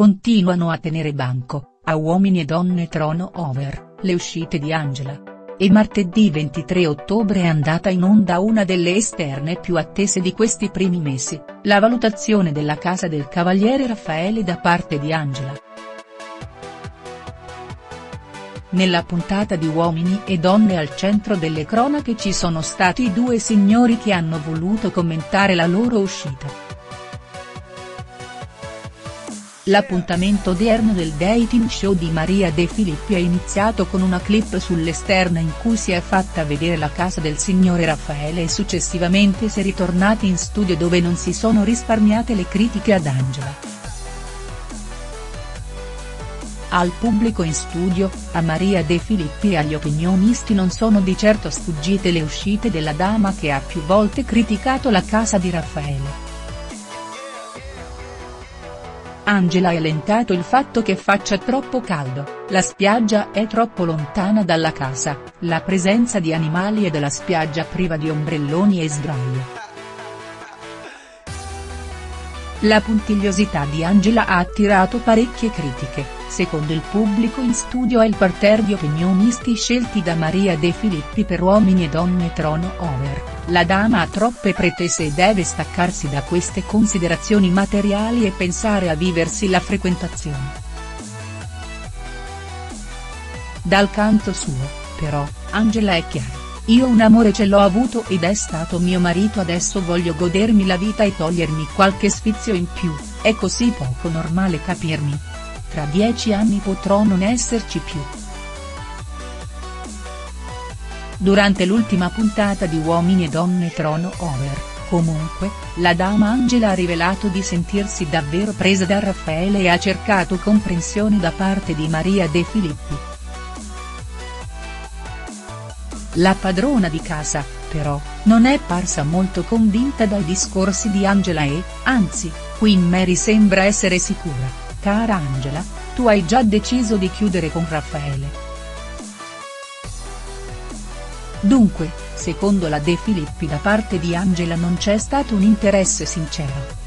continuano a tenere banco, a Uomini e Donne Trono Over, le uscite di Angela. E martedì 23 ottobre è andata in onda una delle esterne più attese di questi primi mesi, la valutazione della casa del Cavaliere Raffaele da parte di Angela. Nella puntata di Uomini e Donne al centro delle cronache ci sono stati due signori che hanno voluto commentare la loro uscita. L'appuntamento odierno del dating show di Maria De Filippi è iniziato con una clip sull'esterna in cui si è fatta vedere la casa del signore Raffaele e successivamente si è ritornati in studio dove non si sono risparmiate le critiche ad Angela. Al pubblico in studio, a Maria De Filippi e agli opinionisti non sono di certo sfuggite le uscite della dama che ha più volte criticato la casa di Raffaele. Angela ha elencato il fatto che faccia troppo caldo, la spiaggia è troppo lontana dalla casa, la presenza di animali e della spiaggia priva di ombrelloni e sdraio. La puntigliosità di Angela ha attirato parecchie critiche, secondo il pubblico in studio e il parterre di opinionisti scelti da Maria De Filippi per Uomini e Donne Trono Over, la dama ha troppe pretese e deve staccarsi da queste considerazioni materiali e pensare a viversi la frequentazione. Dal canto suo, però, Angela è chiara. Io un amore ce l'ho avuto ed è stato mio marito adesso voglio godermi la vita e togliermi qualche sfizio in più, è così poco normale capirmi. Tra dieci anni potrò non esserci più. Durante l'ultima puntata di Uomini e Donne Trono Over, comunque, la dama Angela ha rivelato di sentirsi davvero presa da Raffaele e ha cercato comprensione da parte di Maria De Filippi. La padrona di casa, però, non è parsa molto convinta dai discorsi di Angela e, anzi, Queen Mary sembra essere sicura, cara Angela, tu hai già deciso di chiudere con Raffaele. Dunque, secondo la De Filippi da parte di Angela non c'è stato un interesse sincero.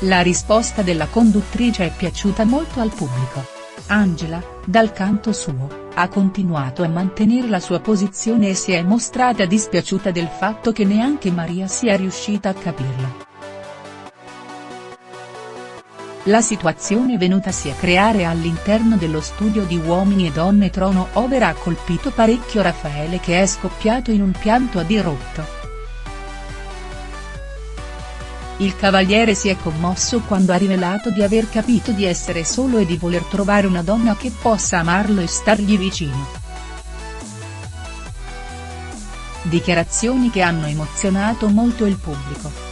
La risposta della conduttrice è piaciuta molto al pubblico. Angela, dal canto suo, ha continuato a mantenere la sua posizione e si è mostrata dispiaciuta del fatto che neanche Maria sia riuscita a capirla. La situazione venutasi a creare all'interno dello studio di Uomini e Donne Trono Over ha colpito parecchio Raffaele che è scoppiato in un pianto a dirotto. Il cavaliere si è commosso quando ha rivelato di aver capito di essere solo e di voler trovare una donna che possa amarlo e stargli vicino. Dichiarazioni che hanno emozionato molto il pubblico.